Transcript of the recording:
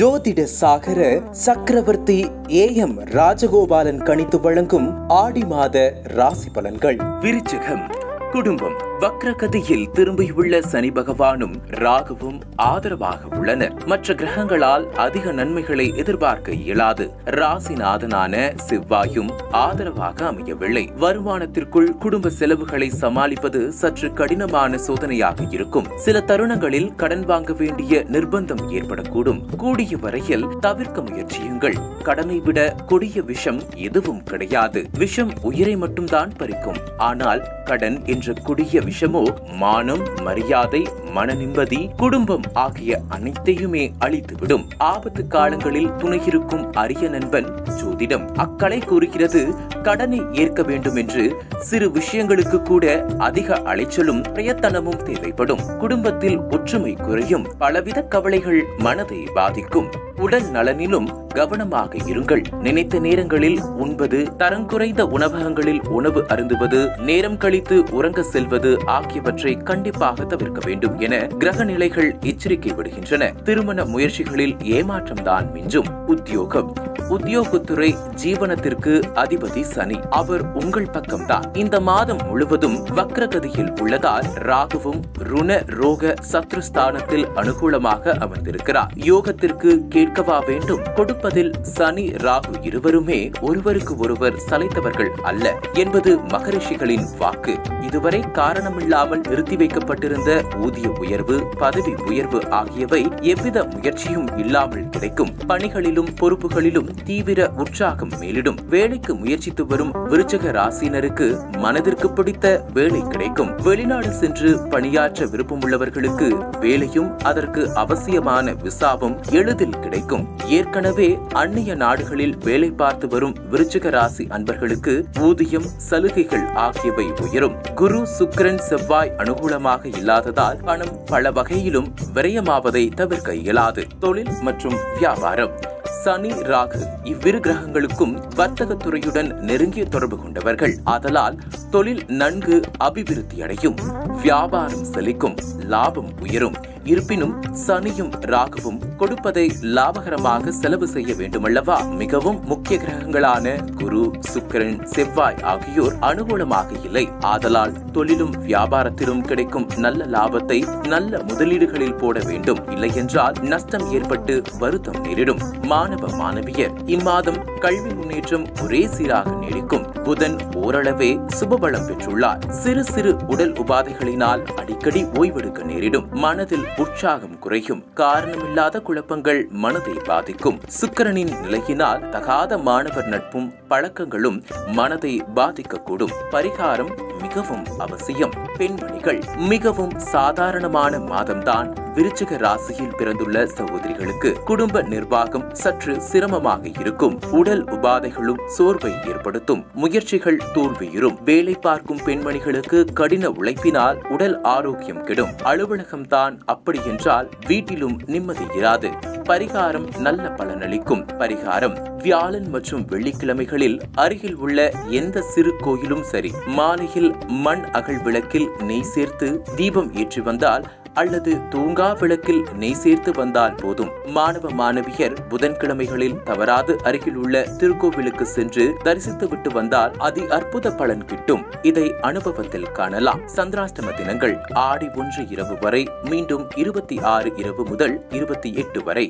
ஜோதிட சாகர சக்கரவர்த்தி A M Rajagopalan கணித்து வழங்கும் ஆடி மாத ராசி பலன்கள். விருச்சிகம். குடும்பம். வக்ரகதியில் திரும்பியுள்ள சனி பகவானும் ராகுவும் ஆதரவாக உள்ளனர். மற்ற கிரகங்களால் அதிக நன்மைகளை எதிர்பார்க்க இயலாது. ராசிநாதனான செவ்வாயும் ஆதரவாக அமையவில்லை. வருமானத்திற்குள் குடும்ப செலவுகளை சமாளிப்பது சற்று கடினமான சோதனையாக இருக்கும். சில தருணங்களில் கடன் வாங்க வேண்டிய நிர்பந்தம் ஏற்படக்கூடும். கூடிய வரையில் தவிர்க்க முயற்சியுங்கள். கடனை விட கொடிய விஷம் எதுவும் கிடையாது. விஷம் உயிரை மட்டும்தான் பறிக்கும். ஆனால் கடன் என்று கொடிய விஷமோ மானம் மரியாதை மன நிம்மதி குடும்பம் ஆகிய அனைத்தையுமே அழித்துவிடும். ஆபத்து காலங்களில் துணையிருக்கும் அரிய நண்பன் ஜோதிடம். அக்கலை கூறுகிறது கடனை ஏற்க வேண்டும் என்று சிறு விஷயங்களுக்கு கூட அதிக அலைச்சலும் பிரயத்தனமும் தேவைப்படும். குடும்பத்தில் ஒற்றுமை குறையும். பலவித கவலைகள் மனதை பாதிக்கும். உடல் நலனிலும் கவனமாக இருங்கள். நினைத்த நேரங்களில் உண்பது தரங்குறைந்த உணவகங்களில் உணவு அருந்துவது நேரம் கழித்து உறங்க செல்வது ஆகியவற்றை கண்டிப்பாக தவிர்க்க வேண்டும் என கிரக நிலைகள் எச்சரிக்கை விடுகின்றன. திருமண முயற்சிகளில் ஏமாற்றம் தான் மிஞ்சும். உத்தியோகம். உத்தியோகத்துறை ஜீவனத்திற்கு அதிபதி சனி. அவர் உங்கள் பக்கம்தான். இந்த மாதம் முழுவதும் வக்ரகதியில் உள்ளதால் ராகுவும் ருண ரோக சத்ருஸ்தானத்தில் அனுகூலமாக அமர்ந்திருக்கிறார். யோகத்திற்கு கே கேட்கவா வேண்டும். கொடுப்பதில் சனி ராகு இருவருமே ஒருவருக்கு ஒருவர் சலைத்தவர்கள் அல்ல என்பது மகரிஷிகளின் வாக்கு. இதுவரை காரணமில்லாமல் நிறுத்தி வைக்கப்பட்டிருந்த ஊதிய உயர்வு பதவி உயர்வு ஆகியவை எவ்வித முயற்சியும் இல்லாமல் கிடைக்கும். பணிகளிலும் பொறுப்புகளிலும் தீவிர உற்சாகம் மேலிடும். வேலைக்கு முயற்சித்து வரும் விருச்சக ராசினருக்கு மனதிற்கு பிடித்த வேலை கிடைக்கும். வெளிநாடு சென்று பணியாற்ற விருப்பமுள்ளவர்களுக்கு வேலையும் அதற்கு அவசியமான விசாவும் எளிதில் கிடைக்கும். ஏற்கனவே அந்நிய நாடுகளில் வேலை பார்த்து வரும் விருச்சக ராசி அன்பர்களுக்கு ஊதியம் சலுகைகள் ஆகியவை உயரும். குரு சுக்கிரன் செவ்வாய் அனுகூலமாக இல்லாததால் பணம் பல வகையிலும் விரயமாவதை தவிர்க்க இயலாது தொழில் மற்றும் வியாபாரம். சனி ராகு இவ்விரு கிரகங்களுக்கும் வர்த்தக துறையுடன் நெருங்கிய தொடர்பு கொண்டவர்கள். ஆதலால் தொழில் நன்கு அபிவிருத்தி அடையும் வியாபாரம் செழிக்கும். லாபம் உயரும். இருப்பினும் சனியும் ராகுவும் கொடுப்பதை லாபகரமாக செலவு செய்ய வேண்டுமல்லவா? மிகவும் முக்கிய கிரகங்களான குரு சுக்கிரன் செவ்வாய் ஆகியோர் அனுகூலமாக இல்லை. ஆதலால் தொழிலும் வியாபாரத்திலும் கிடைக்கும் நல்ல லாபத்தை நல்ல முதலீடுகளில் போட வேண்டும். இல்லையென்றால் நஷ்டம் ஏற்பட்டு வருத்தம் நேரிடும். மாணவ மாணவியர் இம்மாதம் கல்வி முன்னேற்றம் ஒரே சீராக நீடிக்கும். புதன் ஓரளவே சுபபலம் பெற்றுள்ளார். சிறு சிறு உடல் உபாதைகளினால் அடிக்கடி ஓய்வெடுக்க நேரிடும். மனதில் உற்சாகம் குறையும். காரணமில்லாத குழப்பங்கள் மனதை பாதிக்கும். சுக்கிரனின் நிலையினால் தகாத மாணவர் நட்பும் பழக்கங்களும் மனதை பாதிக்கக்கூடும். பரிகாரம் மிகவும் அவசியம். பெண்மணிகள் மிகவும் சாதாரணமான மாதம்தான் விருச்சிக ராசியில் பிறந்துள்ள சகோதரிகளுக்கு குடும்ப நிர்வாகம் சற்று சிரமமாக இருக்கும். உடல் உபாதைகளும் சோர்வை ஏற்படுத்தும். முயற்சிகள் தோல்வியுறும். வேலை பார்க்கும் பெண்மணிகளுக்கு கடின உழைப்பினால் உடல் ஆரோக்கியம் கெடும். அலுவலகம் தான் அப்படி என்றால் வீட்டிலும் நிம்மதி இராது. பரிகாரம் நல்ல பலனளிக்கும். பரிகாரம் வியாழன் மற்றும் வெள்ளிக்கிழமைகளில் அருகில் உள்ள எந்த சிறு கோயிலும் சரி. மாலையில் மண் அகல் விளக்கில் நெய் சேர்த்து தீபம் ஏற்றி வந்தால் அல்லது தூங்கா விளக்கில் நெய் சேர்த்து வந்தால் போதும். மாணவ மாணவியர் புதன்கிழமைகளில் தவறாது அருகில் உள்ள திருக்கோவிலுக்கு சென்று தரிசித்து விட்டு வந்தால் அதி அற்புத பலன் கிட்டும். இதை அனுபவத்தில் காணலாம். சந்திராஷ்டம தினங்கள் ஆடி ஒன்று இரவு வரை மீண்டும் இருபத்தி ஆறு இரவு முதல் இருபத்தி எட்டு வரை.